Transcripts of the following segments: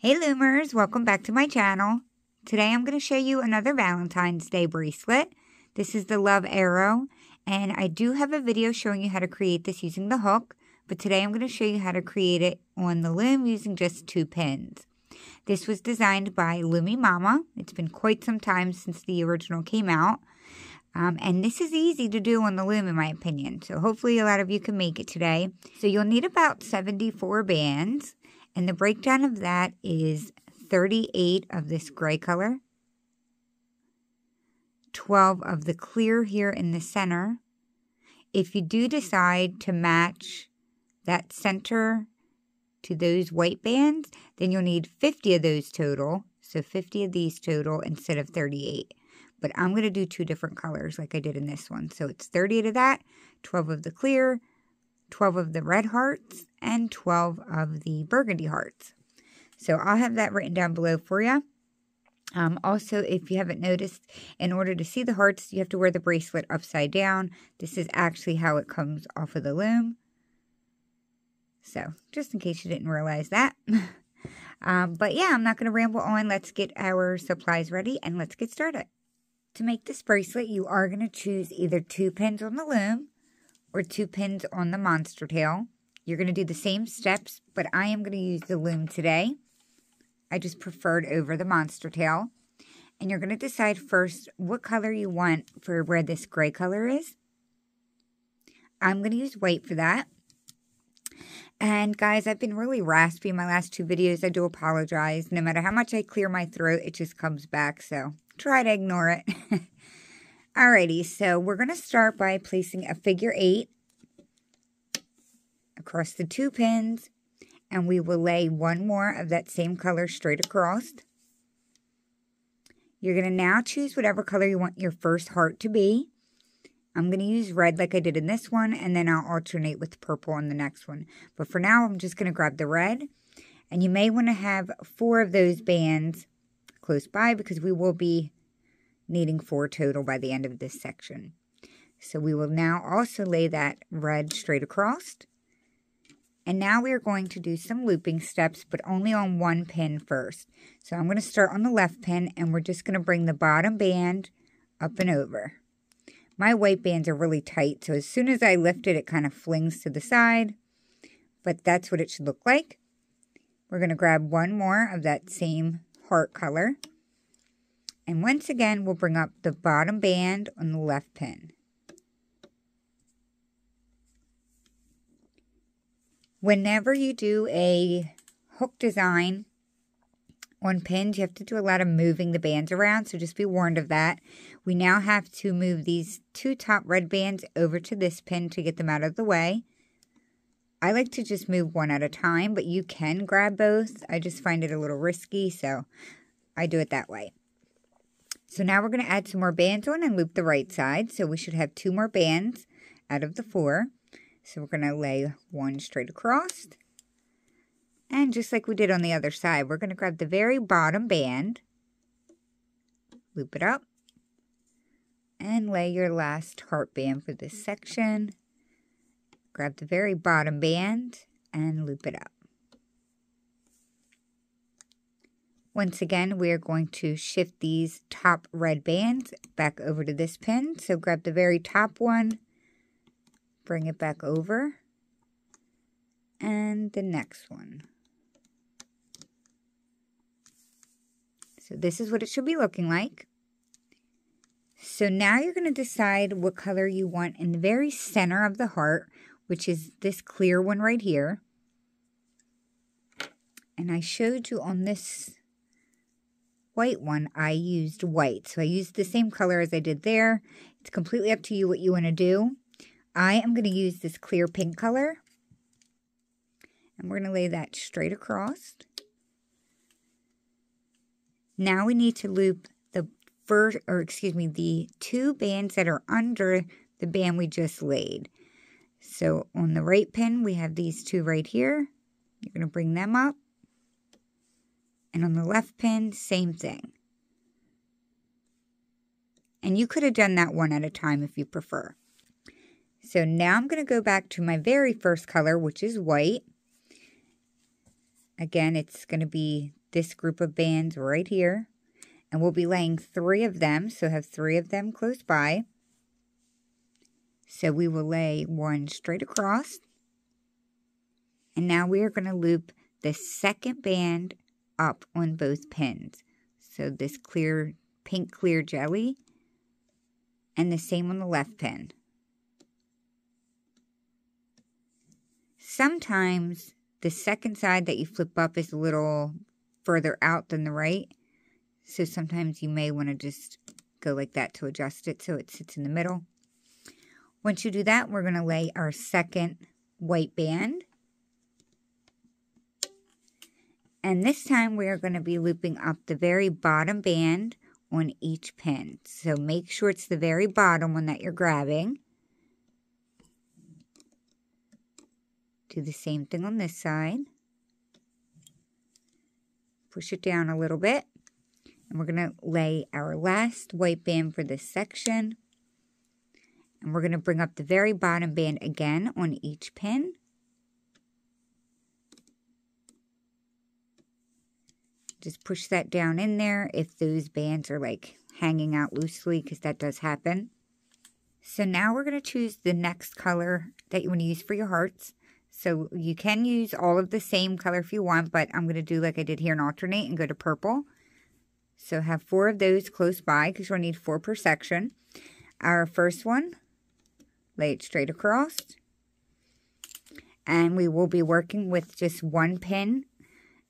Hey Loomers, welcome back to my channel. Today I'm going to show you another Valentine's Day bracelet. This is the Love Arrow, and I do have a video showing you how to create this using the hook, but today I'm going to show you how to create it on the loom using just two pins. This was designed by Loomie Mama. It's been quite some time since the original came out. Um, and this is easy to do on the loom in my opinion. So hopefully a lot of you can make it today. So you'll need about 74 bands. And the breakdown of that is 38 of this gray color, 12 of the clear here in the center. If you do decide to match that center to those white bands, then you'll need 50 of those total. So 50 of these total instead of 38. But I'm going to do two different colors like I did in this one. So it's 38 of that, 12 of the clear, 12 of the red hearts, and 12 of the burgundy hearts. So I'll have that written down below for you. Um, also, if you haven't noticed, in order to see the hearts, you have to wear the bracelet upside down. This is actually how it comes off of the loom. So, just in case you didn't realize that. um, but yeah, I'm not going to ramble on. Let's get our supplies ready and let's get started. To make this bracelet, you are going to choose either two pins on the loom or two pins on the monster tail. You're going to do the same steps, but I am going to use the loom today. I just preferred over the monster tail. And you're going to decide first what color you want for where this gray color is. I'm going to use white for that. And guys, I've been really raspy in my last two videos. I do apologize. No matter how much I clear my throat, it just comes back. So try to ignore it. Alrighty, so we're going to start by placing a figure eight across the two pins, and we will lay one more of that same color straight across. You're going to now choose whatever color you want your first heart to be. I'm going to use red like I did in this one, and then I'll alternate with purple on the next one. But for now, I'm just going to grab the red. And you may want to have four of those bands close by because we will be needing four total by the end of this section. So we will now also lay that red straight across. And now we are going to do some looping steps, but only on one pin first. So I'm going to start on the left pin, and we're just going to bring the bottom band up and over. My white bands are really tight, so as soon as I lift it, it kind of flings to the side. But that's what it should look like. We're going to grab one more of that same heart color. And once again, we'll bring up the bottom band on the left pin. Whenever you do a hook design on pins, you have to do a lot of moving the bands around, so just be warned of that. We now have to move these two top red bands over to this pin to get them out of the way. I like to just move one at a time, but you can grab both. I just find it a little risky, so I do it that way. So now we're going to add some more bands on and loop the right side. So we should have two more bands out of the four. So we're going to lay one straight across. And just like we did on the other side, we're going to grab the very bottom band, loop it up, and lay your last heart band for this section. Grab the very bottom band and loop it up. Once again, we are going to shift these top red bands back over to this pin. So grab the very top one, bring it back over, and the next one. So this is what it should be looking like. So now you're going to decide what color you want in the very center of the heart, which is this clear one right here. And I showed you on this white one, I used white. So I used the same color as I did there. It's completely up to you what you want to do. I am going to use this clear pink color. And we're going to lay that straight across. Now we need to loop the first, or excuse me, the two bands that are under the band we just laid. So on the right pin, we have these two right here. You're going to bring them up. And on the left pin, same thing. And you could have done that one at a time if you prefer. So now I'm going to go back to my very first color, which is white. Again, it's going to be this group of bands right here. And we'll be laying three of them, so have three of them close by. So we will lay one straight across. And now we are going to loop the second band up on both pins. So this clear, pink clear jelly and the same on the left pin. Sometimes the second side that you flip up is a little further out than the right. So sometimes you may want to just go like that to adjust it so it sits in the middle. Once you do that, we're going to lay our second white band. And this time we are going to be looping up the very bottom band on each pin. So make sure it's the very bottom one that you're grabbing. Do the same thing on this side. Push it down a little bit. And we're going to lay our last white band for this section. And we're going to bring up the very bottom band again on each pin. Just push that down in there if those bands are like hanging out loosely because that does happen. So now we're going to choose the next color that you want to use for your hearts. So you can use all of the same color if you want, but I'm going to do like I did here and alternate and go to purple. So have four of those close by because we'll need four per section. Our first one, lay it straight across. And we will be working with just one pin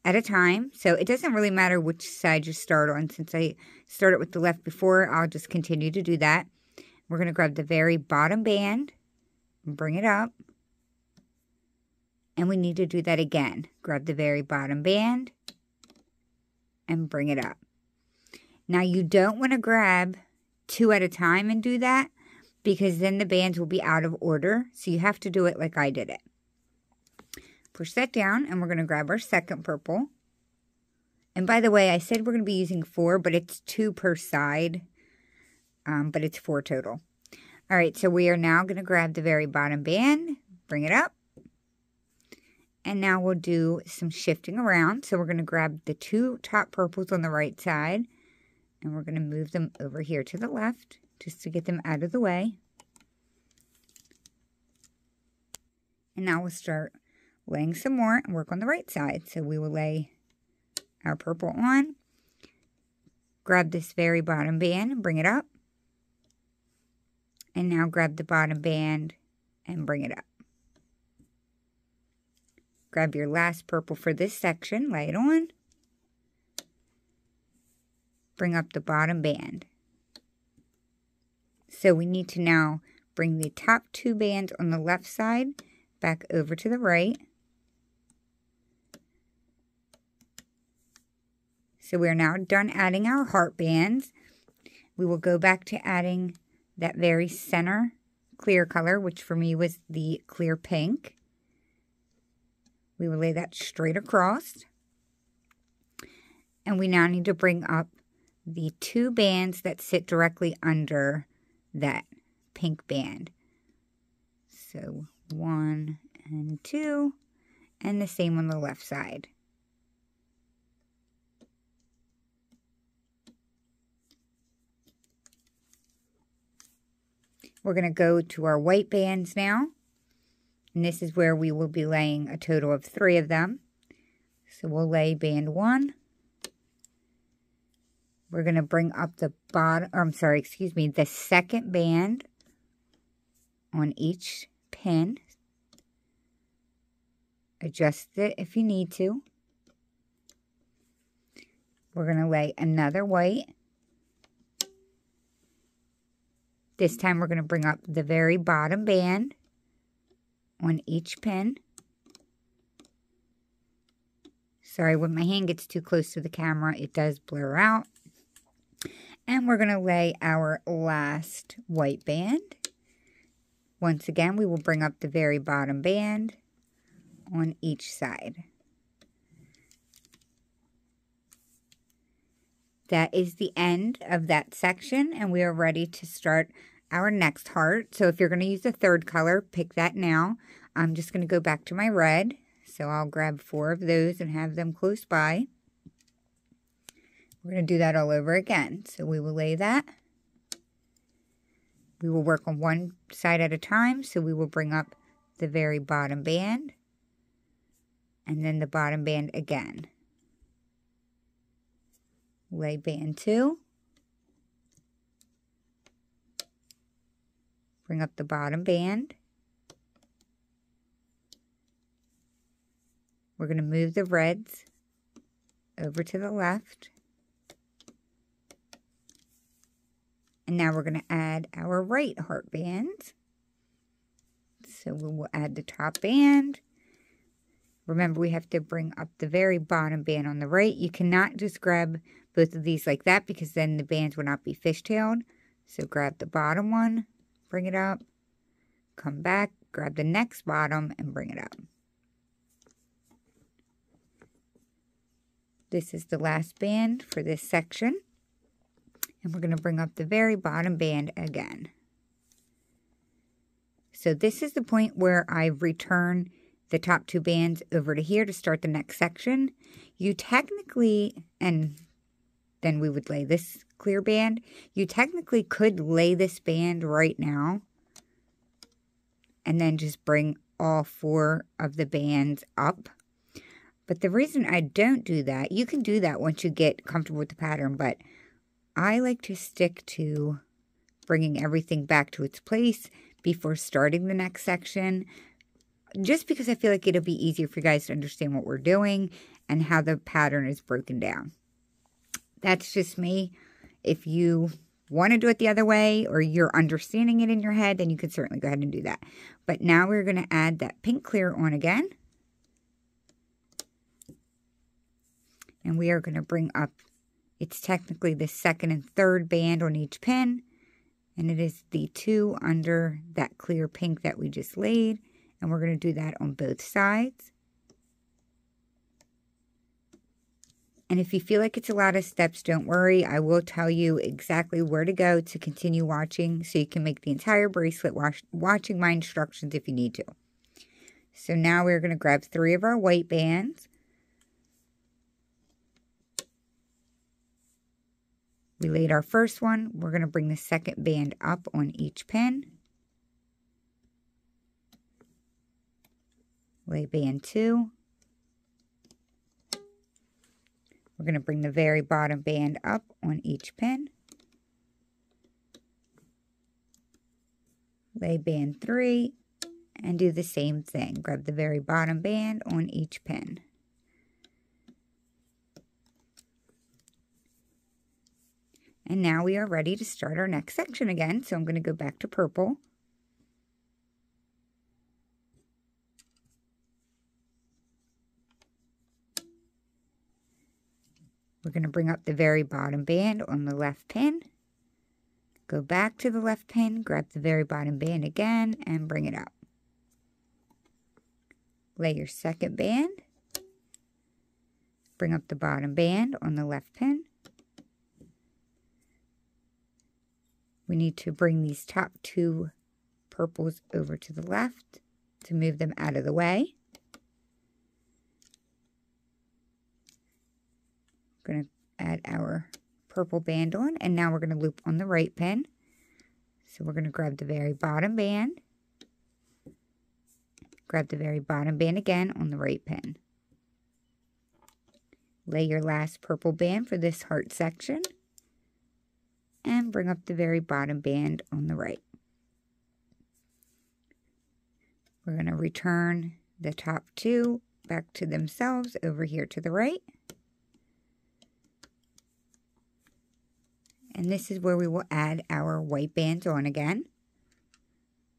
at a time. So it doesn't really matter which side you start on. Since I started with the left before, I'll just continue to do that. We're going to grab the very bottom band and bring it up. And we need to do that again. Grab the very bottom band and bring it up. Now you don't want to grab two at a time and do that because then the bands will be out of order. So you have to do it like I did it. Push that down and we're going to grab our second purple. And by the way, I said we're going to be using four, but it's two per side. Um, but it's four total. All right, so we are now going to grab the very bottom band, bring it up, and now we'll do some shifting around. So we're going to grab the two top purples on the right side. And we're going to move them over here to the left just to get them out of the way. And now we'll start laying some more and work on the right side. So we will lay our purple on. Grab this very bottom band and bring it up. And now grab the bottom band and bring it up. Grab your last purple for this section, lay it on. Bring up the bottom band. So we need to now bring the top two bands on the left side back over to the right. So we are now done adding our heart bands. We will go back to adding that very center clear color, which for me was the clear pink. We will lay that straight across. And we now need to bring up the two bands that sit directly under that pink band. So one and two, and the same on the left side. We're going to go to our white bands now. And this is where we will be laying a total of three of them. So we'll lay band one. We're going to bring up the bottom, or I'm sorry, excuse me, the second band on each pin. Adjust it if you need to. We're going to lay another white. This time we're going to bring up the very bottom band on each pin. Sorry, when my hand gets too close to the camera, it does blur out. And we're going to lay our last white band. Once again, we will bring up the very bottom band on each side. That is the end of that section, and we are ready to start our next heart. So if you're going to use a third color, pick that now. I'm just going to go back to my red. So I'll grab four of those and have them close by. We're going to do that all over again. So we will lay that. We will work on one side at a time. So we will bring up the very bottom band and then the bottom band again. Lay band two. Bring up the bottom band. We're going to move the reds over to the left. And now we're going to add our right heart band. So we will add the top band. Remember, we have to bring up the very bottom band on the right. You cannot just grab both of these like that because then the bands will not be fishtailed. So grab the bottom one, bring it up, come back, grab the next bottom, and bring it up. This is the last band for this section. And we're going to bring up the very bottom band again. So this is the point where I return the top two bands over to here to start the next section. You technically, and then we would lay this clear band, you technically could lay this band right now and then just bring all four of the bands up. But the reason I don't do that, you can do that once you get comfortable with the pattern, but I like to stick to bringing everything back to its place before starting the next section, just because I feel like it'll be easier for you guys to understand what we're doing and how the pattern is broken down. That's just me. If you want to do it the other way or you're understanding it in your head, then you can certainly go ahead and do that. But now we're going to add that pink clear on again. And we are going to bring up it's technically the second and third band on each pin. And it is the two under that clear pink that we just laid. And we're going to do that on both sides. And if you feel like it's a lot of steps, don't worry. I will tell you exactly where to go to continue watching so you can make the entire bracelet watch, watching my instructions if you need to. So now we're going to grab three of our white bands. We laid our first one. We're going to bring the second band up on each pin. Lay band two. We're going to bring the very bottom band up on each pin. Lay band three and do the same thing. Grab the very bottom band on each pin. And now we are ready to start our next section again. So I'm going to go back to purple. We're going to bring up the very bottom band on the left pin. Go back to the left pin, grab the very bottom band again, and bring it up. Lay your second band. Bring up the bottom band on the left pin. We need to bring these top two purples over to the left to move them out of the way. Going to add our purple band on, and now we're going to loop on the right pin. So we're going to grab the very bottom band, grab the very bottom band again on the right pin. Lay your last purple band for this heart section and bring up the very bottom band on the right. We're going to return the top two back to themselves over here to the right. And this is where we will add our white bands on again.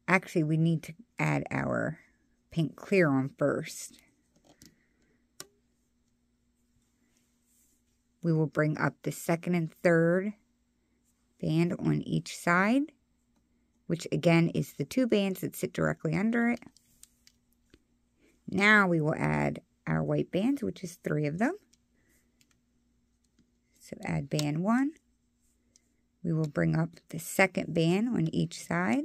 Actually, we need to add our pink clear on first. We will bring up the second and third band on each side, which again is the two bands that sit directly under it. Now we will add our white bands, which is three of them. So add band one. We will bring up the second band on each side.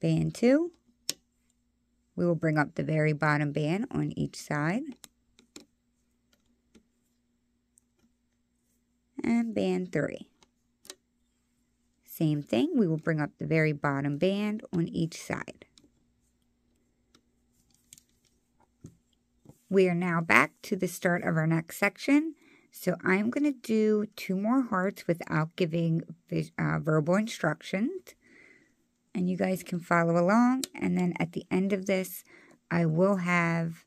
Band 2. We will bring up the very bottom band on each side. And band 3. Same thing, we will bring up the very bottom band on each side. We are now back to the start of our next section so I'm going to do two more hearts without giving uh, verbal instructions. And you guys can follow along. And then at the end of this, I will have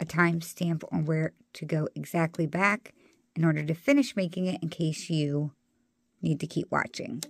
a timestamp on where to go exactly back in order to finish making it in case you need to keep watching.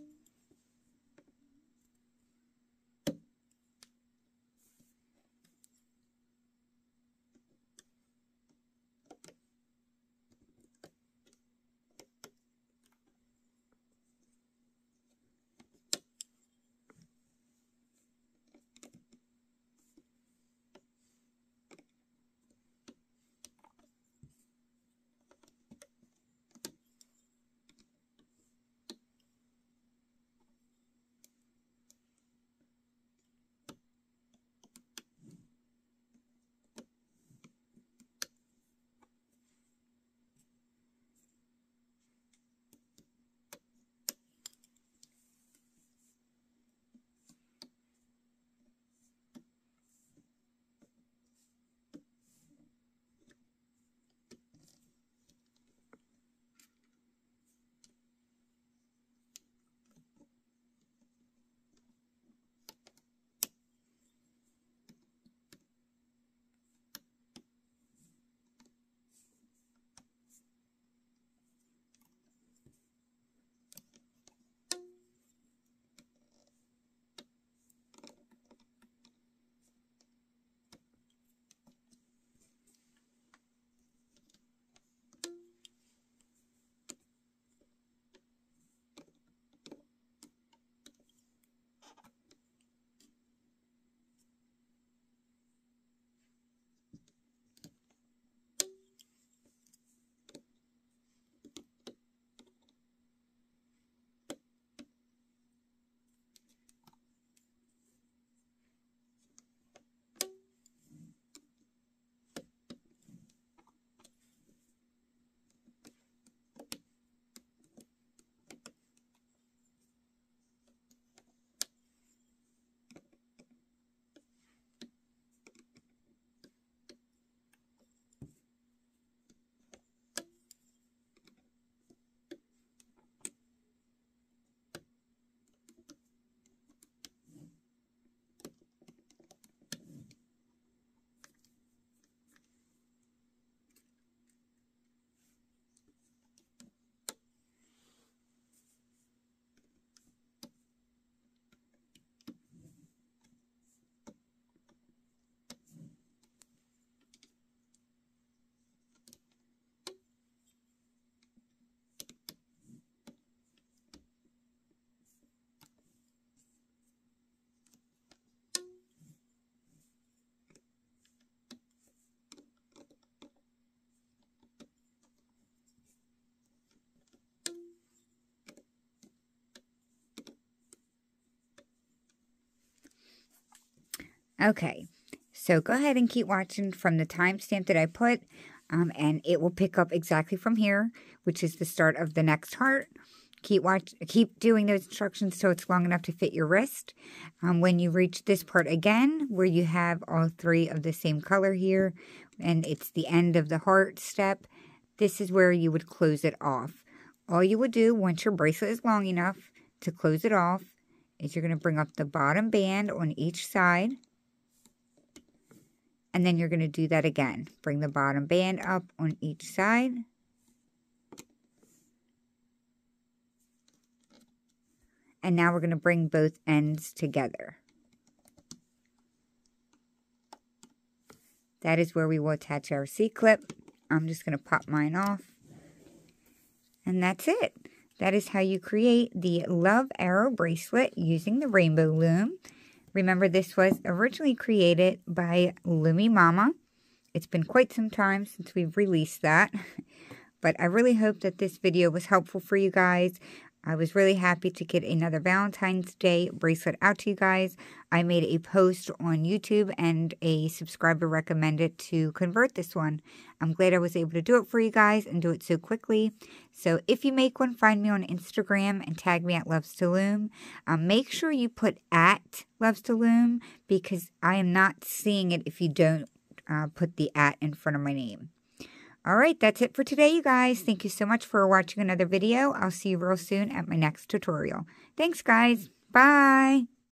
Okay, so go ahead and keep watching from the timestamp that I put, um, and it will pick up exactly from here, which is the start of the next heart. Keep watch, keep doing those instructions so it's long enough to fit your wrist. Um, when you reach this part again, where you have all three of the same color here, and it's the end of the heart step, this is where you would close it off. All you would do once your bracelet is long enough to close it off is you're going to bring up the bottom band on each side and then you're going to do that again. Bring the bottom band up on each side. And now we're going to bring both ends together. That is where we will attach our C-clip. I'm just going to pop mine off. And that's it. That is how you create the Love Arrow bracelet using the rainbow loom. Remember, this was originally created by Loomie Mama. It's been quite some time since we've released that. But I really hope that this video was helpful for you guys. I was really happy to get another Valentine's Day bracelet out to you guys. I made a post on YouTube and a subscriber recommended to convert this one. I'm glad I was able to do it for you guys and do it so quickly. So if you make one, find me on Instagram and tag me at Loves to Loom. Um, make sure you put at Loves to Loom because I am not seeing it if you don't uh, put the at in front of my name. All right, that's it for today, you guys. Thank you so much for watching another video. I'll see you real soon at my next tutorial. Thanks, guys. Bye.